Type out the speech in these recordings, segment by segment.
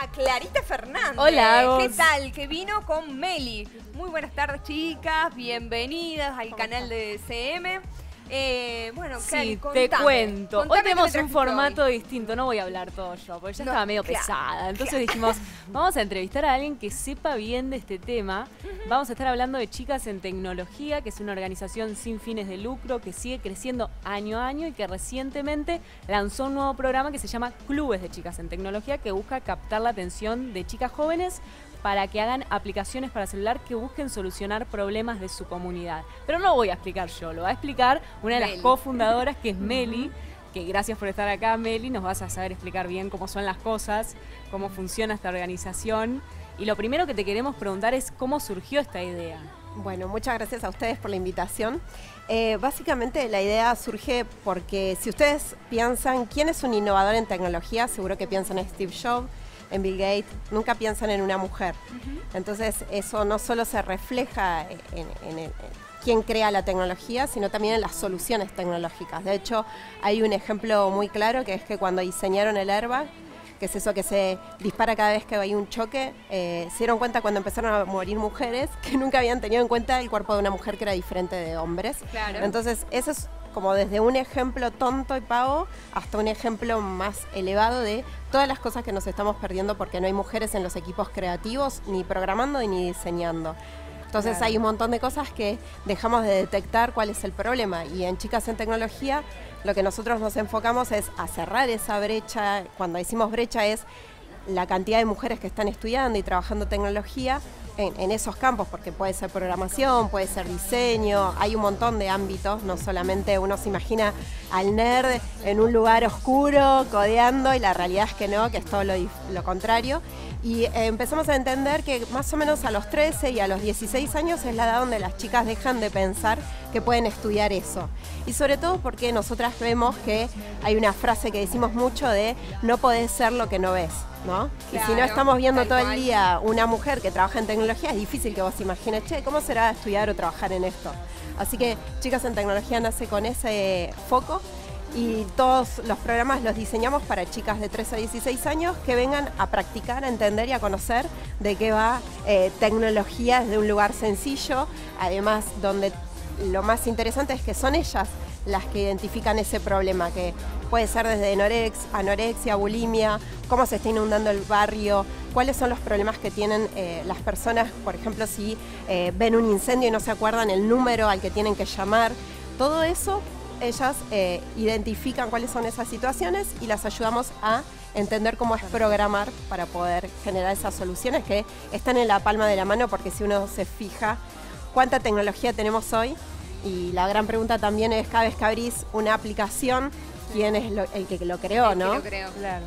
a Clarita Fernández. Hola, ¿Qué tal? Que vino con Meli. Muy buenas tardes, chicas. Bienvenidas al canal de CM. Eh, bueno, Sí, te cuento. Hoy tenemos un formato hoy. distinto, no voy a hablar todo yo, porque ya No, estaba medio claro, pesada. Entonces dijimos, vamos a entrevistar a alguien que sepa bien de este tema. Vamos a estar hablando de Chicas en Tecnología, que es una organización sin fines de lucro que sigue creciendo año a año y que recientemente lanzó un nuevo programa que se llama Clubes de Chicas en Tecnología, que busca captar la atención de chicas jóvenes para que hagan aplicaciones para celular que busquen solucionar problemas de su comunidad. Pero no lo voy a explicar yo, lo va a explicar una de las cofundadoras, que es Meli, que gracias por estar acá, Meli, nos vas a saber explicar bien cómo son las cosas, cómo funciona esta organización. Y lo primero que te queremos preguntar es cómo surgió esta idea. Bueno, muchas gracias a ustedes por la invitación. Eh, básicamente la idea surge porque si ustedes piensan quién es un innovador en tecnología, seguro que piensan en Steve Jobs, en Bill Gates, nunca piensan en una mujer. Entonces eso no solo se refleja en, en el- en quién crea la tecnología, sino también en las soluciones tecnológicas. De hecho, hay un ejemplo muy claro que es que cuando diseñaron el airbag, que es eso que se dispara cada vez que hay un choque, eh, se dieron cuenta cuando empezaron a morir mujeres que nunca habían tenido en cuenta el cuerpo de una mujer que era diferente de hombres. Claro. Entonces, eso es como desde un ejemplo tonto y pavo hasta un ejemplo más elevado de todas las cosas que nos estamos perdiendo porque no hay mujeres en los equipos creativos, ni programando ni diseñando. Entonces Claro. hay un montón de cosas que dejamos de detectar cuál es el problema. Y en Chicas en Tecnología lo que nosotros nos enfocamos es a cerrar esa brecha. Cuando decimos brecha es la cantidad de mujeres que están estudiando y trabajando tecnología en, esos campos, porque puede ser programación, puede ser diseño, hay un montón de ámbitos, no solamente uno se imagina al nerd en un lugar oscuro, codeando, y la realidad es que no, que es todo lo, lo contrario. Y eh, empezamos a entender que más o menos a los 13 y a los 16 años es la edad donde las chicas dejan de pensar que pueden estudiar eso. Y sobre todo porque nosotras vemos que hay una frase que decimos mucho de no podés ser lo que no ves, ¿no? y si no estamos viendo todo el día una mujer que trabaja en tecnología, es difícil que vos imagines, che, ¿cómo será estudiar o trabajar en esto? Así que Chicas en Tecnología nace con ese foco y todos los programas los diseñamos para chicas de 13 a 16 años que vengan a practicar, a entender y a conocer de qué va eh, tecnología desde un lugar sencillo, además donde lo más interesante es que son ellas las que identifican ese problema, que puede ser desde anorex- anorexia, bulimia, cómo se está inundando el barrio, cuáles son los problemas que tienen eh, las personas, por ejemplo, si eh, ven un incendio y no se acuerdan el número al que tienen que llamar. Todo eso, ellas eh, identifican cuáles son esas situaciones y las ayudamos a entender cómo es programar para poder generar esas soluciones que están en la palma de la mano, porque si uno se fija cuánta tecnología tenemos hoy, y la gran pregunta también es cada vez que abrís una aplicación, quién es lo- el que lo creó, El que ¿no? lo creo. Claro.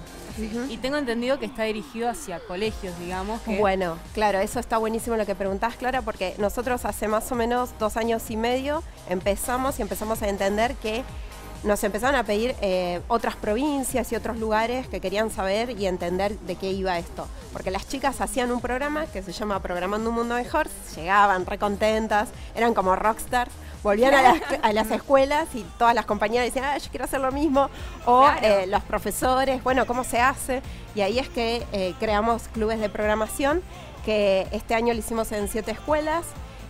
Y tengo entendido que está dirigido hacia colegios, digamos. Que Bueno, claro, eso está buenísimo lo que preguntás, Clara, porque nosotros hace más o menos dos años y medio empezamos y empezamos a entender que nos empezaron a pedir eh, otras provincias y otros lugares que querían saber y entender de qué iba esto. Porque las chicas hacían un programa que se llama Programando un Mundo Mejor, llegaban recontentas, eran como rockstars, volvían a las, a las escuelas y todas las compañeras decían, ah, yo quiero hacer lo mismo, o Claro. eh, los profesores, bueno, ¿cómo se hace? Y ahí es que eh, creamos clubes de programación, que este año lo hicimos en siete escuelas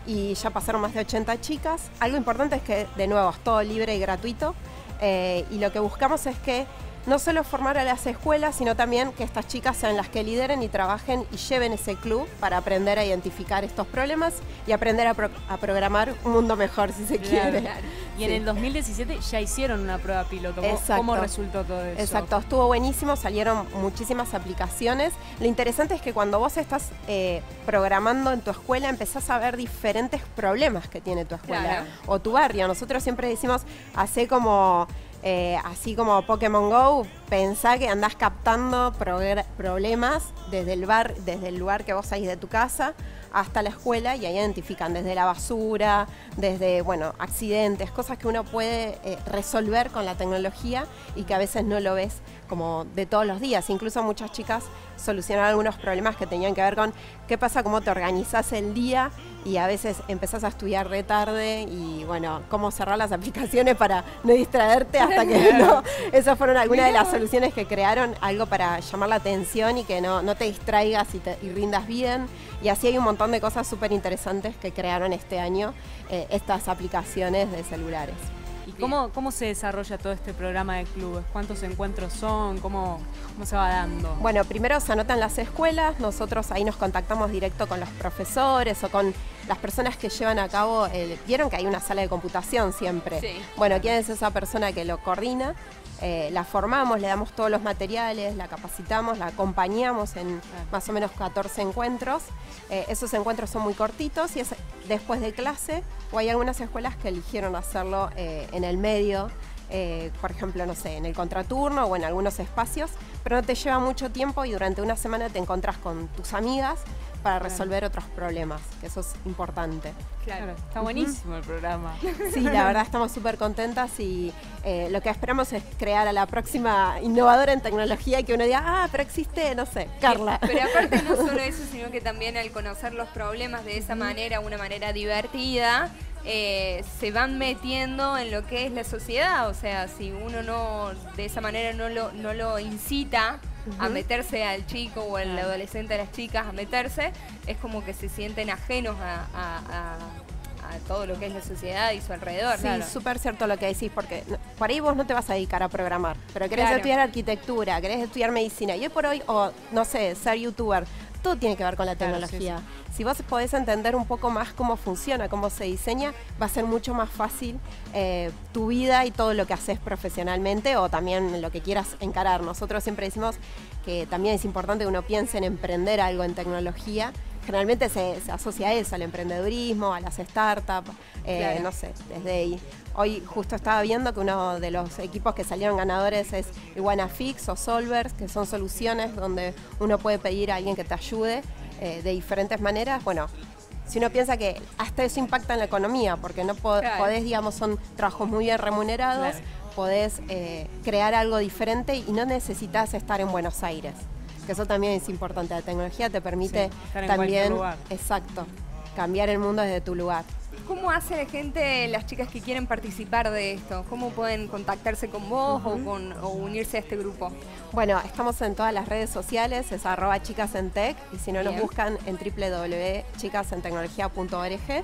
y ya pasaron más de 80 chicas. Algo importante es que, de nuevo, es todo libre y gratuito. Eh, y lo que buscamos es que no solo formar a las escuelas, sino también que estas chicas sean las que lideren y trabajen y lleven ese club para aprender a identificar estos problemas y aprender a, pro- a programar un mundo mejor, si se Claro, quiere. claro. Y en el 2017 ya hicieron una prueba piloto. ¿Cómo, resultó todo eso? Exacto, estuvo buenísimo, salieron muchísimas aplicaciones. Lo interesante es que cuando vos estás eh, programando en tu escuela empezás a ver diferentes problemas que tiene tu escuela Claro. o tu barrio. Nosotros siempre decimos, hace como... eh, así como Pokémon Go, pensá que andás captando problemas desde el bar, desde el lugar que vos salís de tu casa hasta la escuela y ahí identifican desde la basura, desde bueno, accidentes, cosas que uno puede eh, resolver con la tecnología y que a veces no lo ves como de todos los días. Incluso muchas chicas solucionaron algunos problemas que tenían que ver con qué pasa, cómo te organizás el día y a veces empezás a estudiar re tarde y bueno, cómo cerrar las aplicaciones para no distraerte hasta que no. Esas fueron algunas de las soluciones que crearon, algo para llamar la atención y que no, no te distraigas y, te- y rindas bien. Y así hay un montón de cosas súper interesantes que crearon este año eh, estas aplicaciones de celulares. ¿Y cómo, cómo se desarrolla todo este programa de clubes? ¿Cuántos encuentros son? ¿Cómo, cómo se va dando? Bueno, primero se anotan las escuelas, nosotros ahí nos contactamos directo con los profesores o con las personas que llevan a cabo, el- vieron que hay una sala de computación siempre. Sí. Bueno, ¿quién es esa persona que lo coordina? Eh, la formamos, le damos todos los materiales, la capacitamos, la acompañamos en más o menos 14 encuentros. Eh, esos encuentros son muy cortitos y es después de clase o hay algunas escuelas que eligieron hacerlo eh, en el medio, eh, por ejemplo, no sé, en el contraturno o en algunos espacios, pero no te lleva mucho tiempo y durante una semana te encontrás con tus amigas para resolver otros problemas, que eso es importante. Claro, está buenísimo el programa. Sí, la verdad estamos súper contentas y eh, lo que esperamos es crear a la próxima innovadora en tecnología y que uno diga, ah, pero existe, no sé, Carla. Pero aparte no solo eso, sino que también al conocer los problemas de esa manera, una manera divertida, eh, se van metiendo en lo que es la sociedad. O sea, si uno no, de esa manera no lo, no lo incita a meterse al chico o al adolescente, a las chicas, a meterse, es como que se sienten ajenos a, a- a- a todo lo que es la sociedad y su alrededor. Sí, Claro. súper cierto lo que decís, porque por ahí vos no te vas a dedicar a programar, pero querés Claro. estudiar arquitectura, querés estudiar medicina, y hoy por hoy, o no sé, ser youtuber, todo tiene que ver con la Claro, tecnología. Si vos podés entender un poco más cómo funciona, cómo se diseña, va a ser mucho más fácil eh, tu vida y todo lo que haces profesionalmente o también lo que quieras encarar. Nosotros siempre decimos que también es importante que uno piense en emprender algo en tecnología. Generalmente se, se asocia a eso, al emprendedurismo, a las startups, eh, Claro. no sé, desde ahí. Hoy justo estaba viendo que uno de los equipos que salieron ganadores es Iguanafix o Solvers, que son soluciones donde uno puede pedir a alguien que te ayude eh, de diferentes maneras. Bueno, si uno piensa que hasta eso impacta en la economía, porque no po- Claro. podés, digamos, son trabajos muy bien remunerados, Claro. podés eh, crear algo diferente y no necesitas estar en Buenos Aires. Que eso también es importante. La tecnología te permite Sí, estar en también, lugar. exacto, cambiar el mundo desde tu lugar. ¿Cómo hace la gente, las chicas que quieren participar de esto? ¿Cómo pueden contactarse con vos o, con, o unirse a este grupo? Bueno, estamos en todas las redes sociales, es arroba chicas en tech, y si no nos Bien. buscan en www.chicasentecnología.org.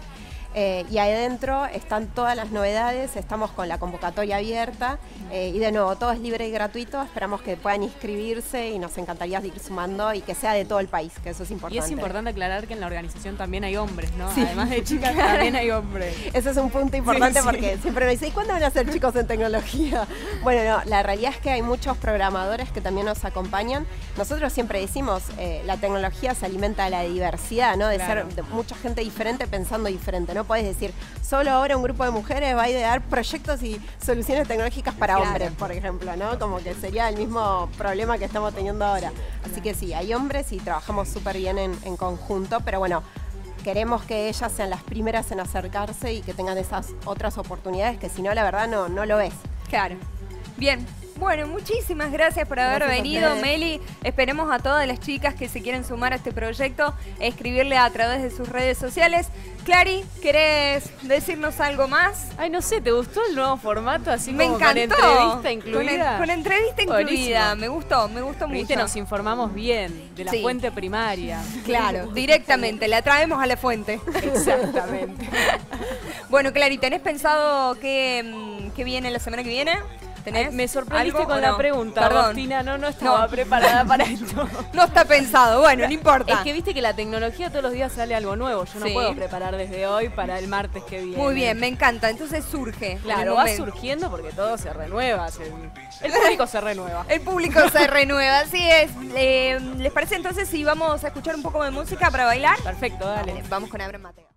Eh, y ahí adentro están todas las novedades, estamos con la convocatoria abierta eh, y de nuevo todo es libre y gratuito, esperamos que puedan inscribirse y nos encantaría ir sumando y que sea de todo el país, que eso es Y importante. es importante aclarar que en la organización también hay hombres, ¿no? Sí. Además de chicas, también hay hombres. Ese es un punto importante Sí, sí. porque siempre me dicen, ¿y cuándo van a ser chicos en tecnología? Bueno, no, la realidad es que hay muchos programadores que también nos acompañan. Nosotros siempre decimos, eh, la tecnología se alimenta de la diversidad, ¿no? De Claro. ser de mucha gente diferente pensando diferente. No podés decir, solo ahora un grupo de mujeres va a idear proyectos y soluciones tecnológicas para Claro. hombres, por ejemplo, ¿no? Como que sería el mismo problema que estamos teniendo ahora. Así que sí, hay hombres y trabajamos súper bien en, en conjunto, pero bueno, queremos que ellas sean las primeras en acercarse y que tengan esas otras oportunidades que si no, la verdad, no, no lo ves. Claro. Bien. Bueno, muchísimas gracias por haber Gracias venido. Meli. Esperemos a todas las chicas que se quieren sumar a este proyecto, escribirle a través de sus redes sociales. Clary, ¿querés decirnos algo más? Ay, no sé, ¿te gustó el nuevo formato así Me como encantó. con entrevista Con, incluida? en- con entrevista Buenísimo. incluida. Me gustó, me gustó mucho. Viste, nos informamos bien de la Sí. fuente primaria. Claro, directamente, la traemos a la fuente. Exactamente. Bueno, Clary, ¿tenés pensado qué, mm, qué viene la semana que viene? ¿Tenés Ay, me sorprendiste algo con la no? pregunta, Perdón. No, no estaba No. preparada para esto. No está pensado, bueno, no importa. Es que viste que la tecnología todos los días sale algo nuevo. Yo no Sí. puedo preparar desde hoy para el martes que viene. Muy bien, me encanta. Entonces surge. Claro, va surgiendo porque todo se renueva. se- el público se renueva. El público se renueva, así es. Eh, ¿Les parece entonces si vamos a escuchar un poco de música para bailar? Perfecto, dale. Vamos con Abraham Mateo.